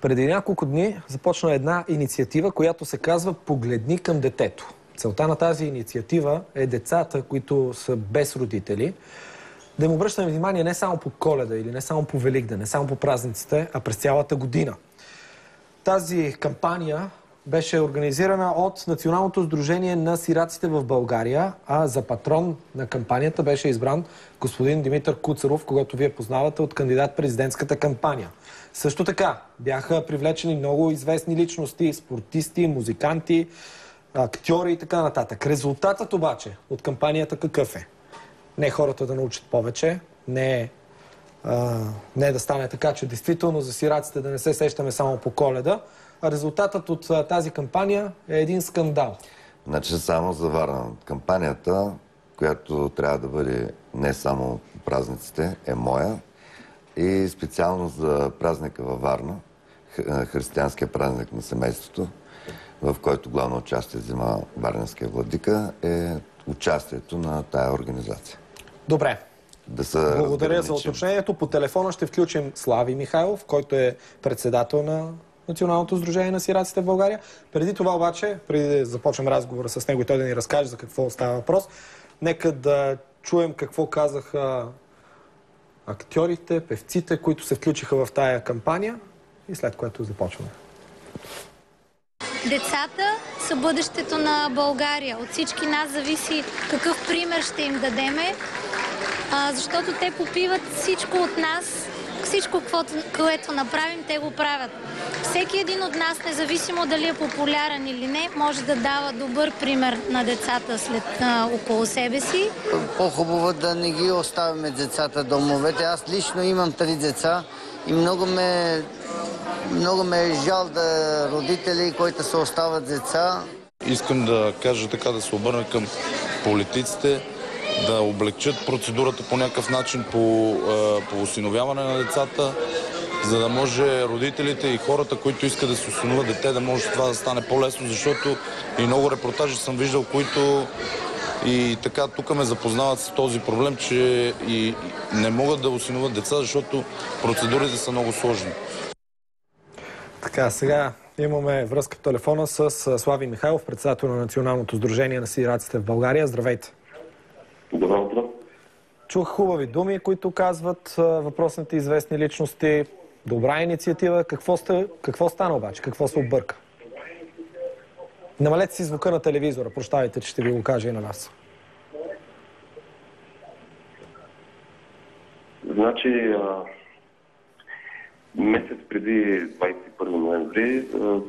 Преди няколко дни започна една инициатива, която се казва Погледни към детето. Целта на тази инициатива е децата, които са без родители, да им обръщаме внимание не само по коледа или не само по Великден, не само по празниците, а през цялата година. Тази кампания беше организирана от Националното сдружение на сираците в България, а за патрон на кампанията беше избран господин Димитър Куцаров, когато вие познавате от кандидат президентската кампания. Също така бяха привлечени много известни личности, спортисти, музиканти, актьори и така нататък. Резултатът обаче от кампанията какъв е? Не хората да научат повече, не, а, не да стане така, че действително за сираците да не се сещаме само по коледа, резултатът от а, тази кампания е един скандал. Значи само за Варна. Кампанията, която трябва да бъде не само празниците, е моя и специално за празника във Варна, християнския празник на семейството, в който главно участие взима Варненския владика, е участието на тая организация. Добре. Да Благодаря за уточнението. По телефона ще включим Слави Михайлов, който е председател на Националното сдружение на сираците в България. Преди това обаче, преди да започнем разговора с него и той да ни разкаже за какво става въпрос, нека да чуем какво казаха актьорите, певците, които се включиха в тая кампания и след което започваме. Децата са бъдещето на България. От всички нас зависи какъв пример ще им дадеме, защото те попиват всичко от нас, всичко, което направим, те го правят. Всеки един от нас, независимо дали е популярен или не, може да дава добър пример на децата след а, около себе си. По-хубаво да не ги оставяме децата домовете. Аз лично имам три деца и много ме, много ме е жал да родители, които се остават деца. Искам да кажа така, да се обърна към политиците, да облегчат процедурата по някакъв начин по, по осиновяване на децата, за да може родителите и хората, които искат да се осиновят дете, да може това да стане по-лесно, защото и много репортажи съм виждал, които и така тук ме запознават с този проблем, че и не могат да осиновят деца, защото процедурите са много сложни. Така, сега имаме връзка по телефона с Слави Михайлов, председател на Националното сдружение на сираците в България. Здравейте! Добро утро! Чух хубави думи, които казват въпросните известни личности. Добра инициатива. Какво, сте, какво стана обаче? Какво се обърка? Намалете си звука на телевизора. Прощавайте, че ще ви го кажа и на вас. Значи, а, месец преди 21 ноември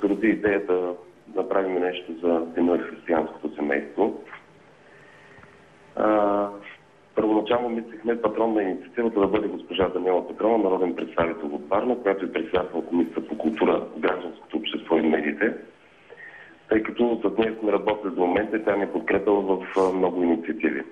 се роди идеята да направим нещо за на християнското семейство. А, първоначално мислихме патрон на инициативата да бъде госпожа Даниела Петрова, народен представител от Варна, която е председател Комисията по култура, гражданското общество и медиите тъй като с нея сме работили до момента и тя ни е подкрепила в много инициативи.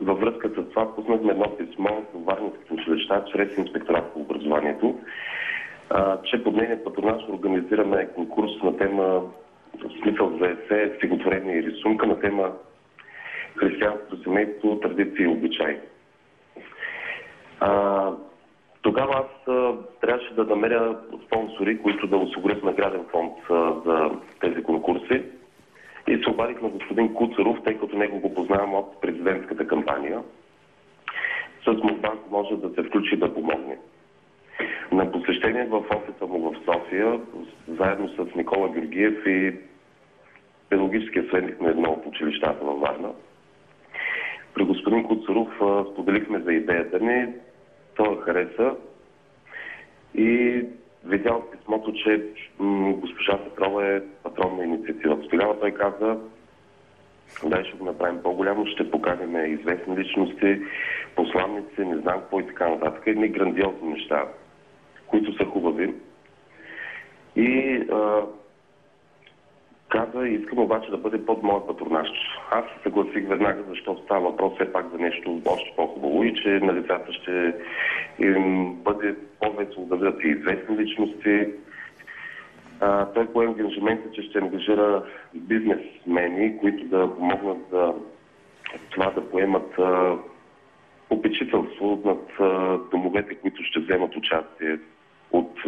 Във връзка с това пуснахме едно писмо в Варнинските училища чрез инспекторат по образованието, че под нейния патронаж организираме конкурс на тема смисъл за есе, стихотворение и рисунка на тема християнското семейство, традиции и обичаи. Тогава аз а, трябваше да намеря спонсори, които да осигурят награден фонд а, за тези конкурси. И се обадих на господин Куцаров, тъй като него го познавам от президентската кампания. С молба може да се включи да помогне. На посещение в офиса му в София, заедно с Никола Георгиев и педагогическия съветник на едно от училищата във Варна, при господин Куцаров споделихме за идеята ни той хареса и видял в писмото, че госпожа Петрова е патрон на инициативата. Тогава той каза, дай ще го направим по-голямо, ще поканим известни личности, посланници, не знам какво и така нататък. Едни грандиозни неща, които са хубави. И а, каза, искам обаче да бъде под моят патронаж. Аз се съгласих веднага, защото става въпрос все пак за нещо още по-хубаво и че на децата ще им бъде по-весело да бъдат и известни личности. А, той пое ангажимента, че ще ангажира бизнесмени, които да помогнат за това да поемат а, попечителство над а, домовете, които ще вземат участие от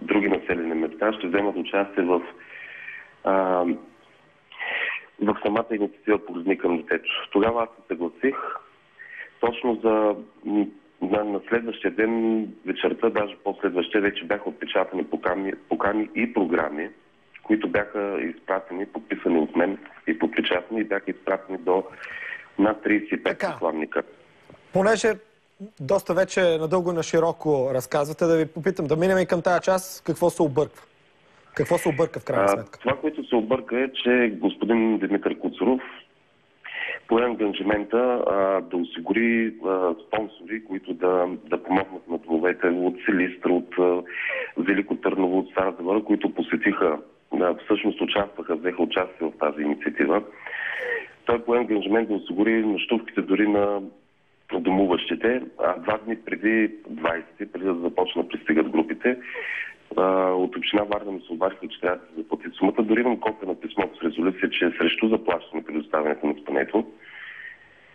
други населени деца ще вземат участие в, а, в самата инициатива Погледни към детето. Тогава аз се съгласих точно за на, на следващия ден, вечерта, даже по-следващия, вече бяха отпечатани покани, покани и програми, които бяха изпратени, подписани от мен и подпечатани и бяха изпратени до над 35 Така. посланника. Понеже доста вече надълго на широко разказвате, да ви попитам, да минем и към тази част, какво се обърква? Какво се обърка в крайна А, сметка? това, което се обърка е, че господин Димитър Куцаров пое ангажимента а, да осигури а, спонсори, които да, да помогнат на домовете от Силистра, от а, Велико Търново, от Стара Загора, които посетиха, а, всъщност участваха, взеха участие в тази инициатива. Той пое ангажимент да осигури нощувките дори на домуващите, а два дни преди 20, преди да започнат да пристигат групите, от община Варна ми се обадиха, че трябва да се заплати сумата. Дори имам копия на писмото с резолюция, че е срещу заплащане предоставянето на спането.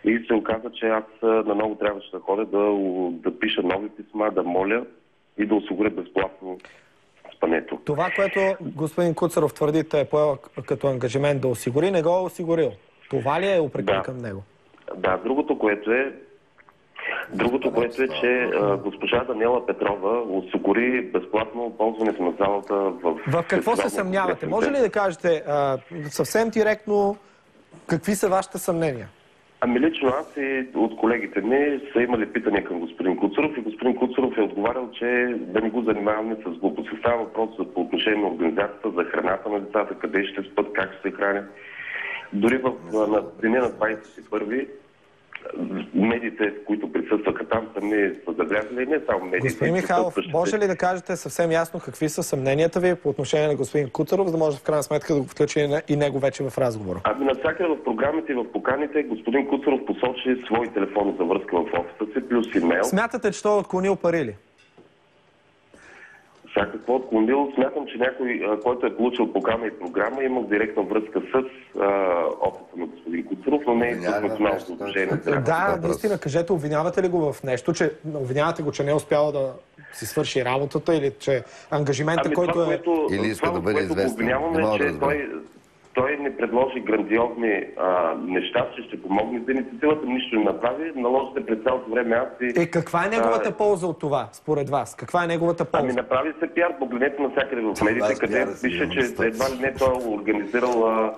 И се оказа, че аз наново трябваше да ходя да, да пиша нови писма, да моля и да осигуря безплатно спането. Това, което господин Куцаров твърдите е поел като ангажимент да осигури, не го е осигурил. Това ли е упрекът Да. към него? Да, другото, което е, другото, което е, че госпожа Даниела Петрова осигури безплатно ползването на залата в... В какво се съмнявате? Може ли да кажете съвсем директно какви са вашите съмнения? Ами лично аз и от колегите ми са имали питания към господин Куцаров и господин Куцаров е отговарял, че да не го занимаваме с глупости. Става въпрос по отношение на организацията, за храната на децата, къде ще спят, как ще се хранят. Дори в, на деня на 21 медиите, които присъстваха там, сами са забелязали, не само медиите. Господин Михайлов, може ли да кажете съвсем ясно какви са съмненията ви по отношение на господин Куцаров, за да може в крайна сметка да го включи и не- и него вече в разговора? Ами навсякъде в програмите и в поканите господин Куцаров посочи свои телефони за връзка в офиса си, плюс имейл. Смятате, че той е отклонил пари ли? Сега какво отклонил? Смятам, че някой, който е получил покана и програма, имал директна връзка с а, господин Куцаров, но не Обвинява в Националното на Да, наистина, кажете, обвинявате ли го в нещо, че обвинявате го, че не е успял да си свърши работата или че ангажимента, Ами който това, е... което, Или иска това, да бъде известен. обвиняваме, е, да че разбера. той, предложи грандиозни а, неща, че ще помогне за инициативата, нищо не направи. Наложи се през цялото време аз и... Е, каква е неговата полза от това, според вас? Каква е неговата полза? Ами направи се пиар, погледнете навсякъде в медиите, е къде пиар, пише, че едва ли не той е организирал а,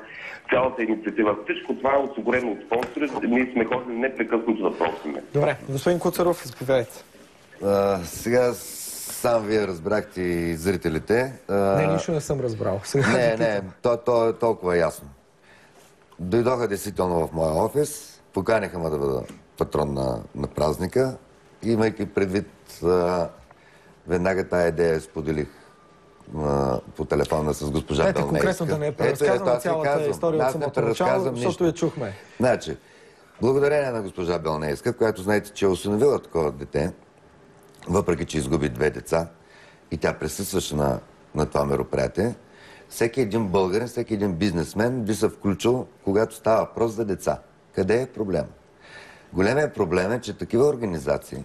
цялата инициатива. Всичко това е осигурено от спонсори. Ние сме ходили непрекъснато да просиме. Добре, господин Куцаров, заповядайте. А, сега сам вие разбрахте и зрителите. Не, нищо не съм разбрал. Сега Не, не, то, то е толкова ясно. Дойдоха действително в моя офис, поканиха ме да бъда патрон на, на празника, имайки предвид а, веднага тая идея споделих а, по телефона с госпожа Дайте Белнейска. конкретно да не Ето, преразказвам ви цялата казвам. история от самото начало, защото нищо. я чухме. Значи, благодарение на госпожа Белнейска, която знаете, че е осиновила такова дете, въпреки че изгуби две деца, и тя присъстваше на, на това мероприятие, всеки един българин, всеки един бизнесмен би се включил, когато става въпрос за деца. Къде е проблем? Големият проблем е, че такива организации,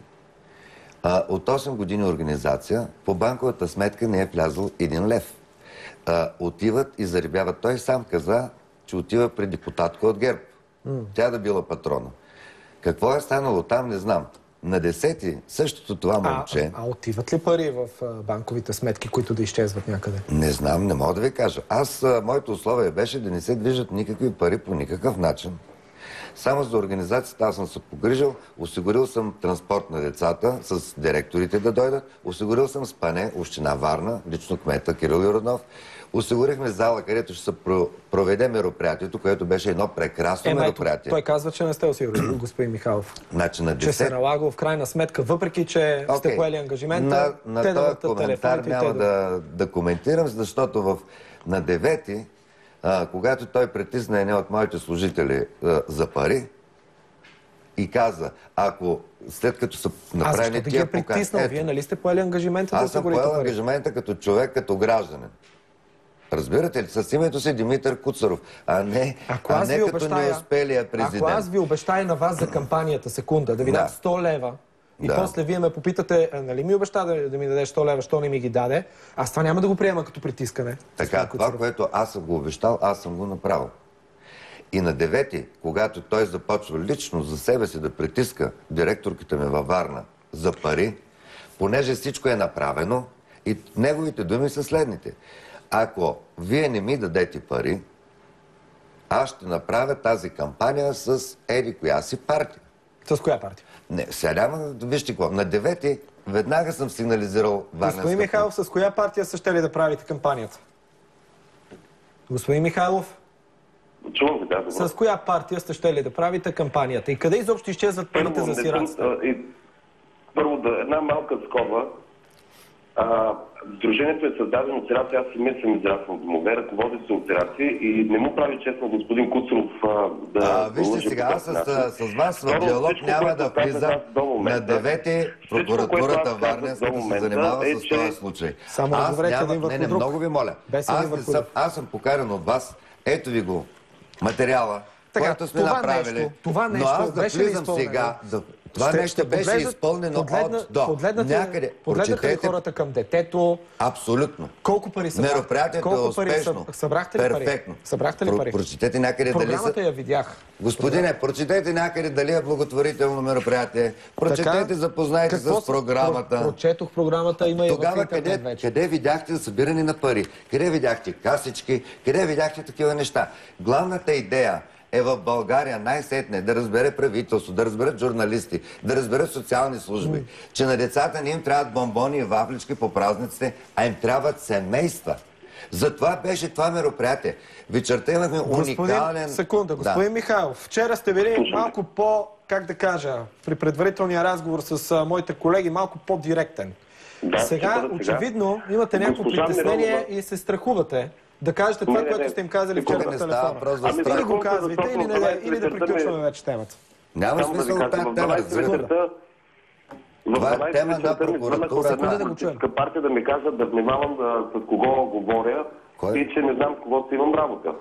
а, от 8 години организация, по банковата сметка не е влязъл един лев. А, отиват и заребяват. Той сам каза, че отива при депутатка от ГЕРБ. Тя да била патрона. Какво е станало там, не знам. На десети същото това А, момче, а отиват ли пари в а, банковите сметки, които да изчезват някъде? не знам, не мога да ви кажа. Аз, а, моето условие беше да не се движат никакви пари по никакъв начин. Само за организацията аз съм се погрижил, осигурил съм транспорт на децата с директорите да дойдат, осигурил съм спане, община Варна, лично кмета Кирил Юроднов, осигурихме зала, където ще се про- проведе мероприятието, което беше едно прекрасно Е, мероприятие. той казва, че не сте осигурили, господин Михайлов. Значи на Че се 10 налагало в крайна сметка, въпреки че сте Окей. поели ангажимента, на, на те да коментар няма да... да, коментирам, защото в, на 9 а, когато той притисна едни от моите служители а, за пари и каза, ако след като са А направени защо да ги тия е притиснал? Ето, Вие нали сте поели ангажимента да аз съм осигурите поел пари? ангажимента като човек, като гражданин. Разбирате ли? С името си Димитър Куцаров, а не, Ако а не като обещая, неуспелия президент. ако аз ви обещая на вас за кампанията секунда да ви Да. дам 100 лева И Да. после вие ме попитате, нали ми обеща да, да ми дадеш 100 лева, що не ми ги даде, аз това няма да го приема като притискане. Така, това, което аз съм го обещал, аз съм го направил. И на девети, когато той започва лично за себе си да притиска директорката ми във Варна за пари, понеже всичко е направено, и неговите думи са следните. Ако вие не ми дадете пари, аз ще направя тази кампания с еди коя си партия. С коя партия? Не, сега няма, вижте какво. На девети веднага съм сигнализирал Варненска. Господин Михайлов, с коя партия са ще ли да правите кампанията? Господин Михайлов, Чувам ви, да, добре. с коя партия сте ще ли да правите кампанията? И къде изобщо изчезват парите за а, и, първо, да, една малка скоба. А, Сдружението е създадено от аз самия съм израснал в домове, ръководи се от и не му прави честно господин Куцуров а, да А, вижте сега, аз с, начин. с вас в диалог всичко, няма да влизам. На момента, девети всичко, което прокуратурата аз казах Варненска да се занимава е, с този случай. Само аз няма... Не, не, много ви моля. Аз, не съм, аз съм покаран от вас. Ето ви го материала, Така, който сме това направили. нещо- това Но нещо аз да влизам сега... Да, това Ще- нещо ще беше изпълнено погледна- от до. Погледнате, Някъде. погледнаха ли Прочетете хората към детето? Абсолютно. Колко пари събрахте? Мероприятието е пари успешно. съб- Събрахте ли пари? Перфектно. Събрахте ли Про- пари? Прочетете някъде дали са... Програмата я видях. Господине, прочетете някъде дали е благотворително мероприятие. Прочетете, Така, запознайте какво с програмата. Про, прочетох програмата, има и Тогава в интернет къде, вече. къде видяхте събиране на пари? Къде видяхте касички? Къде видяхте такива неща? Главната идея е в България най-сетне да разбере правителство, да разберат журналисти, да разберат социални служби, че на децата не им трябват бомбони и вафлички по празниците, а им трябват семейства. Затова беше това мероприятие. Вечерта имахме уникален... секунда, господин Михайлов, вчера сте били малко по, как да кажа, при предварителния разговор с а, моите колеги, малко по-директен. Да, сега, сега. очевидно, имате някакво притеснение и се страхувате да кажете това, Не, не, което не. сте им казали вчера не по телефона. въпрос за Ами. Или го казвайте, защото или, не, да, 12 или да вечерта приключваме вече темата. Няма да смисъл от тази в тема, 12 разбирате ли? вечерта в Това е 12 тема на една Секунда да го чуем. партия да ми кажат да внимавам да, с кого говоря Кой? и че не знам с кого си имам работа.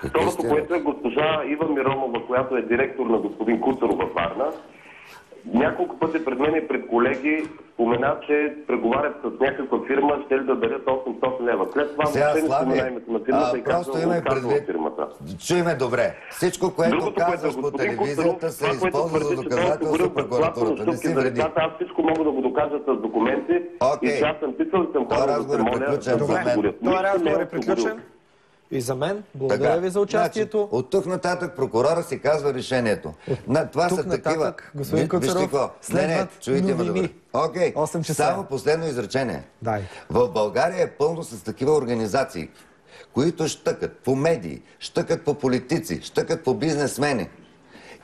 Второто, което е госпожа Ива Миронова, която е директор на господин Куцаров във Варна, няколко пъти пред мен и пред колеги спомена, че преговарят с някаква фирма, ще ли да дарят 800 лева. След това Сега, въобще не спомена името на фирмата а, и просто казва, имай отказва предвид, фирмата. чуй ме добре. Всичко, което Другото, казваш е по телевизията, се използва за е доказателство прокуратурата. Не си вреди. аз всичко мога да го докажа с документи Окей. и че аз съм писал и съм Този ходил да разговор се е моля. Това Нищо не разговор е приключен. И за мен. Благодаря ви за участието. Значи, от тук нататък прокурора си казва решението. На, това тук са такива. нататък, господин Куцаров, Вижте какво. Не, не, чуйте ме добре. Окей. 8 часа. Само последно изречение. Дай. В България е пълно с такива организации, които щъкат по медии, щъкат по политици, щъкат по бизнесмени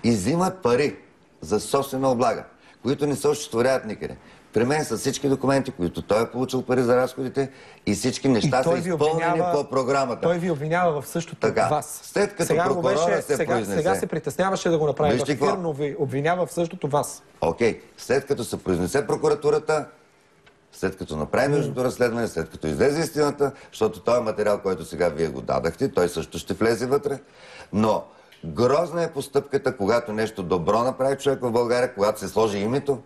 и взимат пари за собствена облага, които не се осъществяват никъде. При мен са всички документи, които той е получил пари за разходите и всички неща са изпълнени по програмата. Той ви обвинява в същото Така, вас. след като сега прокурора се сега, произнесе. сега се притесняваше да го направи в ефир, но ви обвинява в същото вас. Окей, след като се произнесе прокуратурата, след като направи нужното разследване, след като излезе истината, защото този материал, който сега вие го дадахте, той също ще влезе вътре. Но грозна е постъпката, когато нещо добро направи човек в България, когато се сложи името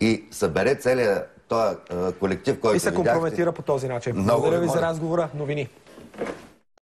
и събере целият този колектив, който И се видяхте. компрометира по този начин. Много Благодаря ви за разговора. Новини.